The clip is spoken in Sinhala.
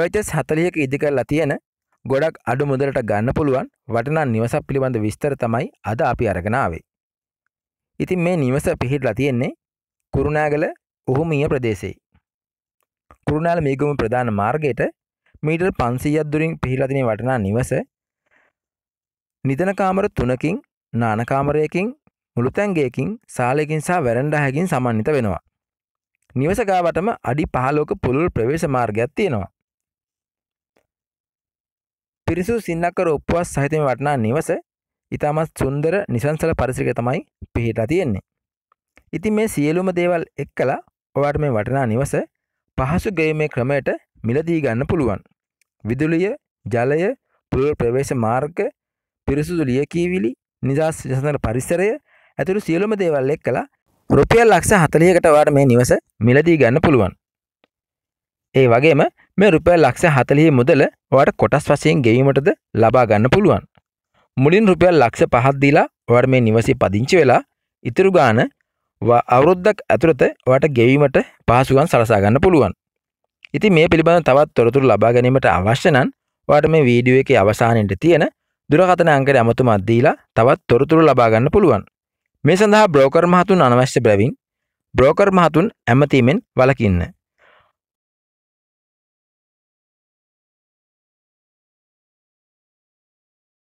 පර්චස් හතලියක ඉදිකරලා තියෙන ගොඩක් අඩු මුදලට ගන්න පුළුවන් වටනා නිවසක් පිළිබඳ විස්තර තමයි අද අපි අරගෙනාවේ. ඉතින් මේ නිවස පිහිටලා තියෙන්නේ කුරුණෑගල උහුමිය ප්‍රදේශයේ. කුරුණෑල මීගම ප්‍රධාන මාර්ගයට මීටර් පන්සීයක් දුරින් පිහිලතින වටනා නිවස නිතන කාමර තුනකින් නානකාමරයකින් මුළුතැන්ගේකින් සාලයකින් සහ වැරන්ඩ හැකින් සමන්විත වෙනවා. නිවසගාවටම අඩි පහලෝක පුළුල් ප්‍රවේශ මාර්ගයක් තියෙනවා. පිරිසු සින්නක්කර ඔප්පුවත් සහිතම වටනා නිවස ඉතාමත් සුන්දර නිසංසල පරිසික තමයි පිහිටලා තියෙන්නේ. ඉතින් මේ සියලුම දේවල් එක්කලා ඔයාට මේ වටනා නිවස පහසු ගේමේ ක්‍රමයට මිලදී ගන්න පුළුවන්. විදුලිය ජලය පුළුල් ප්‍රවේශ මාර්ග පිරිසුදු ලියකීවිලි නිදස් ජසඳර පරිසරය ඇතුළු සියලුම දේවල් එක් කලා රුපියල් ලක්ෂ හතලියකට වාට මේ නිවස මිලදී ගන්න පුළුවන්. ඒ වගේම මේ රුපියල් ලක්ෂ හතලිය මුදල වාට කොටස් වශයෙන් ගෙවීමටද ලබා ගන්න පුළුවන්. මුලින් රුපියල් ලක්ෂ පහත්දීලා වට මේ නිවසි පදිංචි වෙලා ඉතුරු ගාන අවුරුද්දක් ඇතුළත වට ගෙවීමට පහසුගන් සලසාගන්න පුළුවන්. ඉති මේ පිළිබඳ තවත් තොරතුරු ලබා ගැනීමට අවශ්‍යනන් වාට මේ වීඩියෝ එක අවසානයට තියෙන දුරකථන අංකයට ඇමතුමත් දීලා තවත් තොරතුරු ලබාගන්න පුළුවන්. මේ සඳහා බ්‍රෝකර් මහතුන් අනවශ්‍ය බැවින් බ්‍රෝකර් මහතුන් ඇමතීමෙන් වලකින්න.